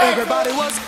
Everybody was